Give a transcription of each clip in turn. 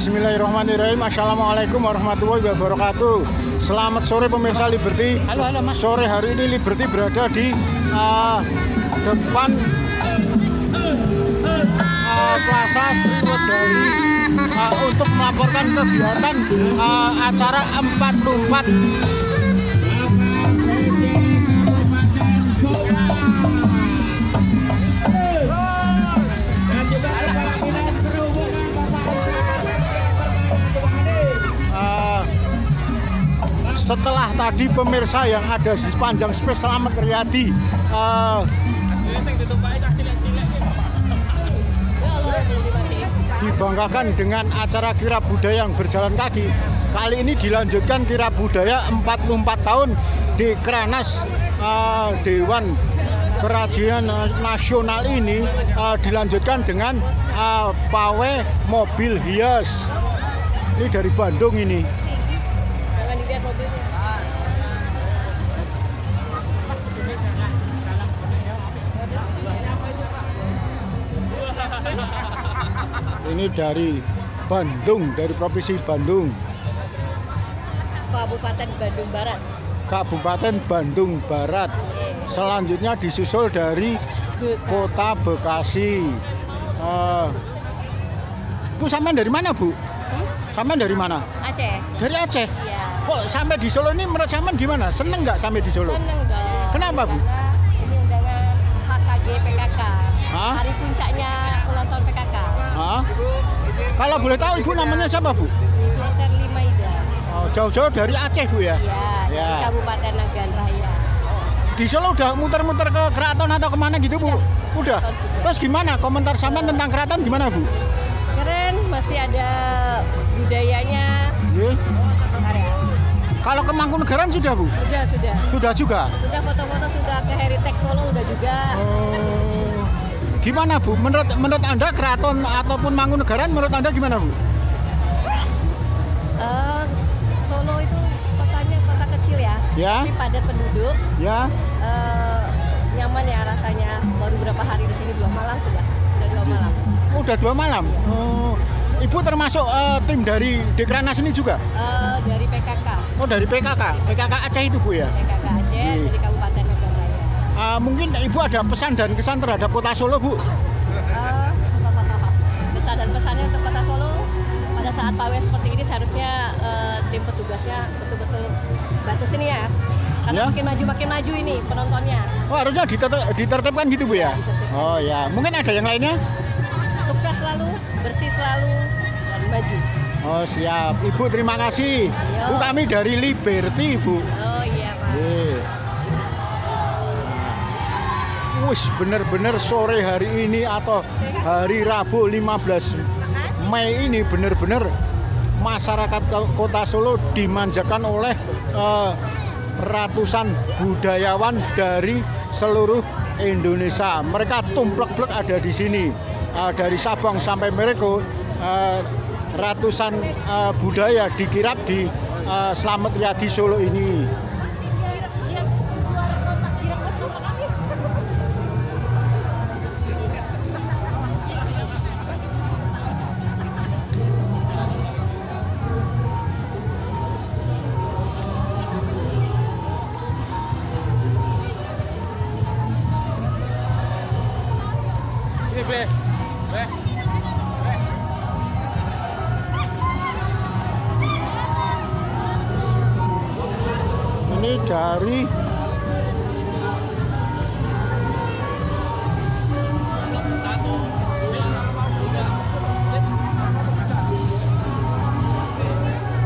Bismillahirrahmanirrahim. Assalamualaikum warahmatullahi wabarakatuh. Selamat sore pemirsa Liberty. Halo, halo, Mas. Sore hari ini Liberty berada di uh, depan uh, Plaza Sriwedari uh, untuk melaporkan kegiatan uh, acara 44 setelah tadi pemirsa yang ada di sepanjang space Selamat Riyadi. Uh, dibanggakan dengan acara kirab budaya yang berjalan kaki. Kali ini dilanjutkan kirab budaya 44 tahun di Kranas uh, Dewan Kerajinan Nasional ini uh, dilanjutkan dengan uh, pawai mobil hias. Ini dari Bandung ini ini dari Bandung dari provinsi Bandung Kabupaten Bandung Barat. Kabupaten Bandung Barat selanjutnya disusul dari kota Bekasi Eh, Bu sampai dari mana Bu? Sampai dari mana? Aceh. Dari Aceh. Iya. Kok sampai di Solo ini menurut sampean gimana? Seneng nggak sampai di Solo? Seneng dong. Kenapa, Bu? Karena ini undangan HKG PKK. Hah? Hari puncaknya ulang tahun PKK. Hah? Kalau boleh tahu Ibu namanya siapa Bu? Ibu Serli Maida. Oh, jauh-jauh dari Aceh Bu ya? Iya, Ya. dari Kabupaten Nagan Raya. Di Solo udah muter-muter ke keraton atau ke mana gitu Bu? Udah. Terus gimana komentar sampean tentang keraton gimana Bu? Keren, masih ada budayanya. Ya. Kalau ke Mangkunegaran sudah Bu? Sudah, sudah. Sudah juga. Sudah foto-foto sudah ke Heritage Solo udah juga. Oh. Gimana Bu? Menurut menurut Anda keraton ataupun Mangkunegaran menurut Anda gimana Bu? Eh, Solo itu kotanya kota kecil ya, Ya. tapi padat penduduk. Ya. Eh, nyaman ya rasanya. Baru berapa hari di sini dua malam sudah, sudah dua malam. Udah dua malam. Oh. Ibu termasuk eh, tim dari Dekranas ini juga? Eh, dari PKK, Oh dari PKK, PKK Aceh itu Bu ya? PKK Aceh Mungkin Ibu ada pesan dan kesan terhadap kota Solo Bu? Eh, pesan dan pesannya untuk kota Solo pada saat pawai seperti ini seharusnya eh, tim petugasnya betul-betul bantu sini ya. Karena Ya. makin maju makin maju ini penontonnya. Oh harusnya diter- ditertibkan gitu Bu ya? ditertibkan. Oh ya, mungkin ada yang lainnya? Sukses selalu, bersih selalu, dan maju. Oh siap, Ibu terima kasih. Yo. Bu kami dari Liberty Bu. Oh iya Pak. Nggih. Wis bener-bener sore hari ini atau hari Rabu 15 Mei ini bener-bener masyarakat Ko- kota Solo dimanjakan oleh eh, ratusan budayawan dari seluruh Indonesia. Mereka tumplek-plek ada di sini. Eh, dari Sabang sampai Mereka eh, ratusan eh, budaya dikirap di eh, Slamet Riyadi Solo. Ini Dari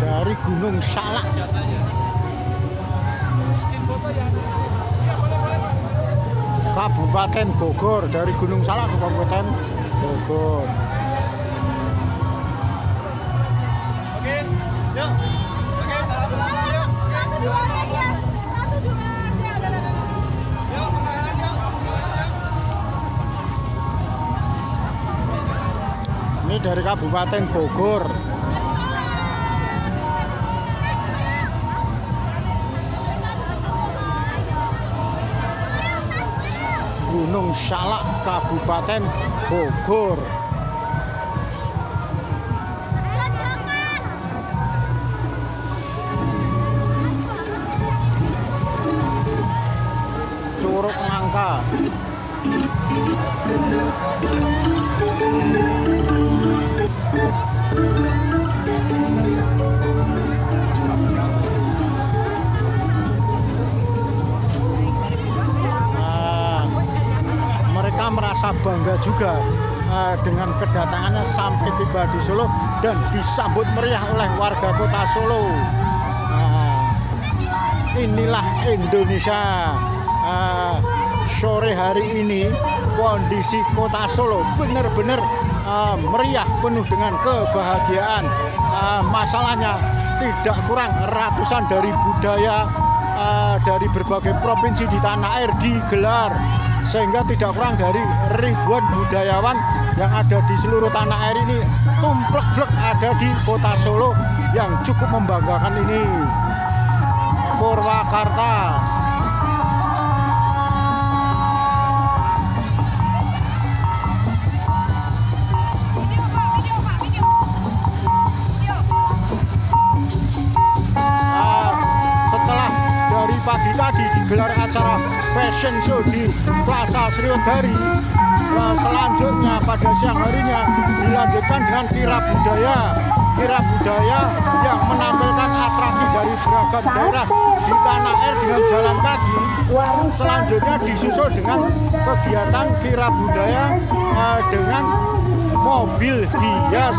dari Gunung Salak. Kabupaten Bogor dari Gunung Salak Kabupaten Bogor. dari Kabupaten Bogor. Gunung Salak, Kabupaten Bogor. Curug Mangka merasa bangga juga eh, dengan kedatangannya sampai tiba di Solo dan disambut meriah oleh warga kota Solo. Nah, inilah Indonesia. Eh, sore hari ini kondisi kota Solo benar-benar eh, meriah penuh dengan kebahagiaan. Eh, masalahnya tidak kurang ratusan dari budaya eh, dari berbagai provinsi di tanah air digelar. Sehingga tidak kurang dari ribuan budayawan yang ada di seluruh tanah air ini tumplek-blek ada di kota Solo yang cukup membanggakan ini. Purwakarta pagi tadi digelar acara fashion show di Plaza Sriodari Nah, selanjutnya pada siang harinya dilanjutkan dengan kira budaya. Kira budaya yang menampilkan atraksi dari beragam daerah di tanah air dengan jalan kaki. Selanjutnya disusul dengan kegiatan kira budaya eh, dengan mobil hias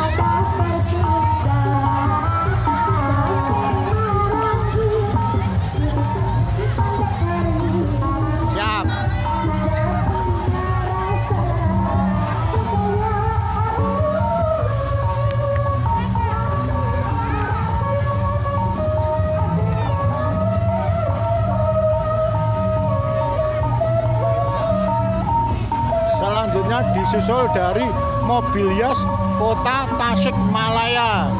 disusul dari mobil hias kota Tasikmalaya.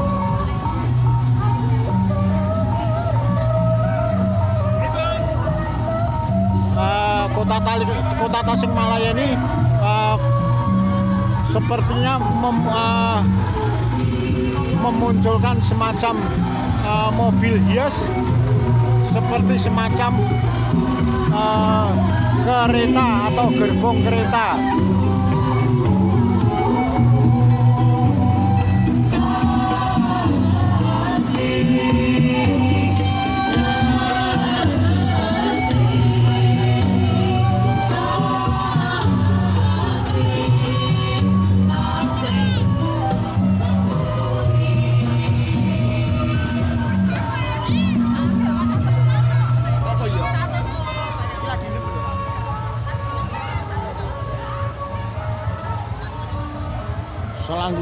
Eh, kota Tali, kota Tasikmalaya ini eh, sepertinya mem- eh, memunculkan semacam eh, mobil hias seperti semacam eh, kereta atau gerbong kereta.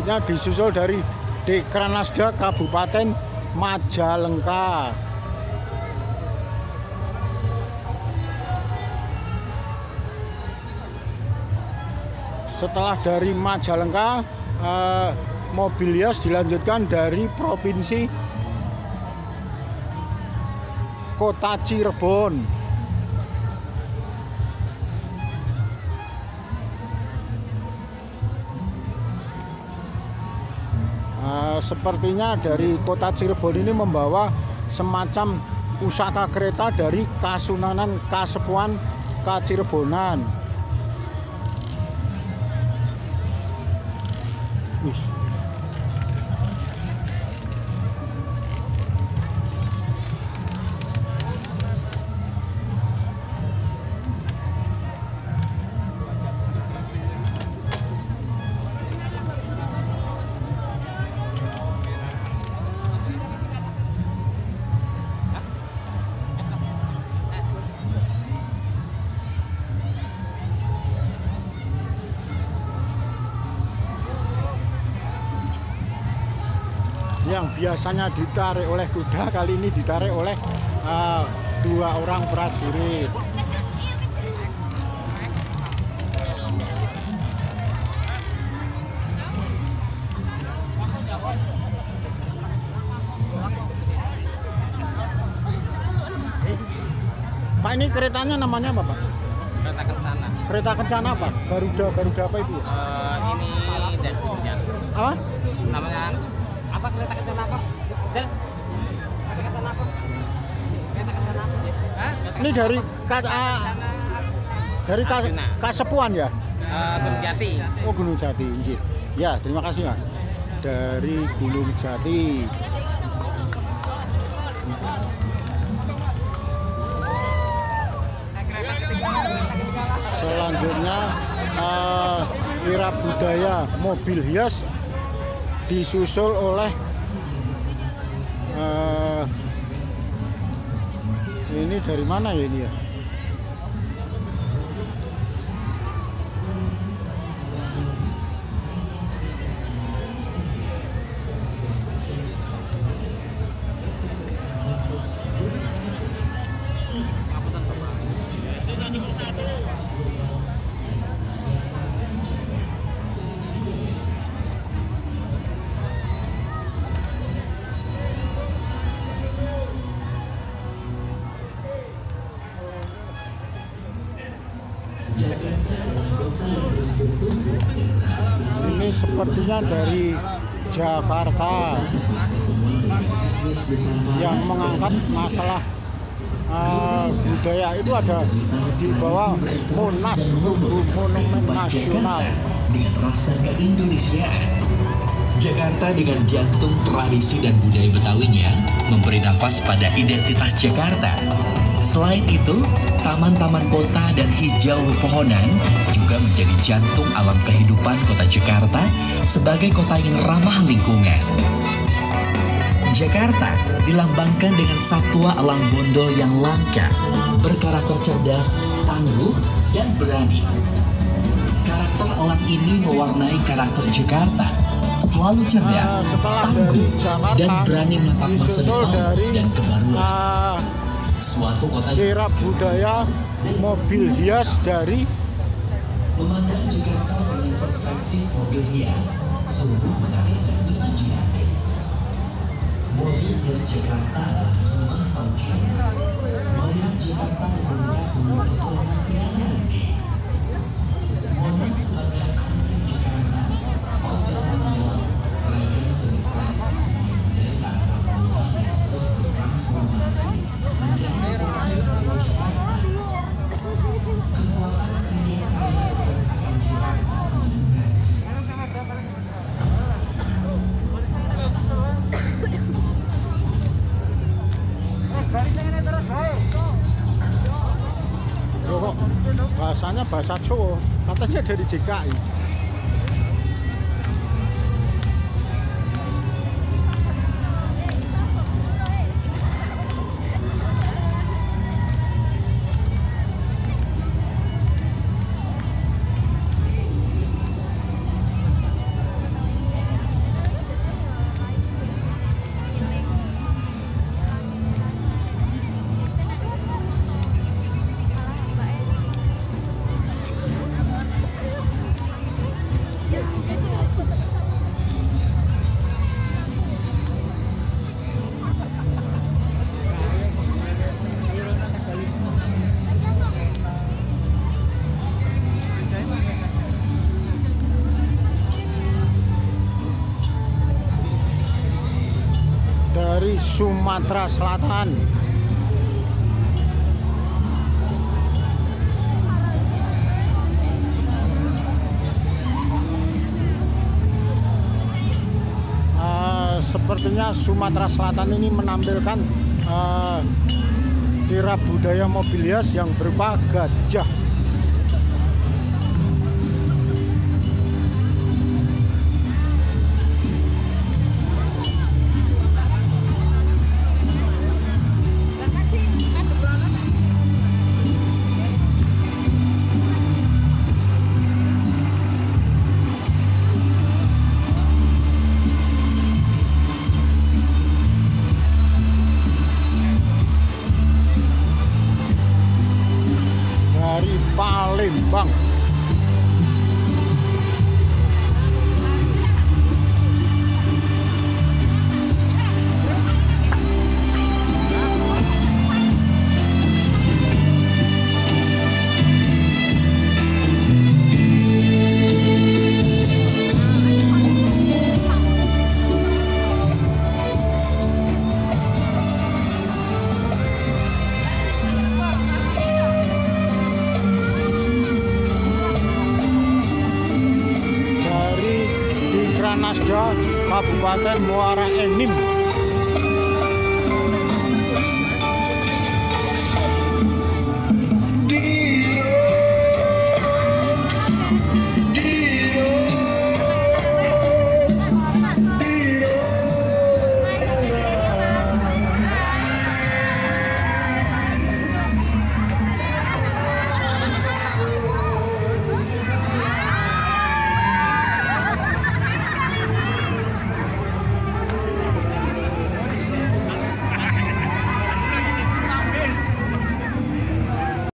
Selanjutnya disusul dari Dekranasda Kabupaten Majalengka. Setelah dari Majalengka, eh, mobil dilanjutkan dari provinsi Kota Cirebon. Sepertinya dari kota Cirebon ini membawa semacam pusaka kereta dari Kasunanan Kasepuan Kacirebonan. Yang biasanya ditarik oleh kuda kali ini ditarik oleh eh, dua orang prajurit. Pak ini keretanya namanya apa Pak? kereta kencana Kereta kencana apa? Garuda Garuda apa itu? Eh, ini dan. Apa? namanya apa kereta apa Del kereta apa kereta apa Ini dari Ka- ah, dari Ka- Arjuna. Kasepuan ya? Eh, Gunung Jati. Oh Gunung Jati, injil. Ya, terima kasih Mas. Dari Gunung Jati. Selanjutnya eh, kira budaya mobil hias disusul oleh eh, ini dari mana ya ini ya? Sepertinya dari Jakarta yang mengangkat masalah eh, budaya itu ada di bawah Monas Monumen Nasional. dengan rasa keindonesiaan. Jakarta dengan jantung tradisi dan budaya Betawinya memberi nafas pada identitas Jakarta. Selain itu, taman-taman kota dan hijau pepohonan juga menjadi jantung alam kehidupan kota Jakarta sebagai kota yang ramah lingkungan. Jakarta dilambangkan dengan satwa alam bondol yang langka, berkarakter cerdas, tangguh, dan berani. Karakter alam ini mewarnai karakter Jakarta. Selalu cerdas, dari tangguh, dan berani menatap masa depan dan kebaruan. Suatu kota yang kira budaya mobil hias dari memandang Jakarta dengan perspektif mobil hias sungguh menarik dan imajinatif. Mobil hias Jakarta adalah rumah saudara. Melihat Jakarta dengan pesona bahasanya bahasa Jawa, katanya dari JKI. Sumatera Selatan. Eh, sepertinya Sumatera Selatan ini menampilkan eh, kira budaya mobil hias yang berupa gajah.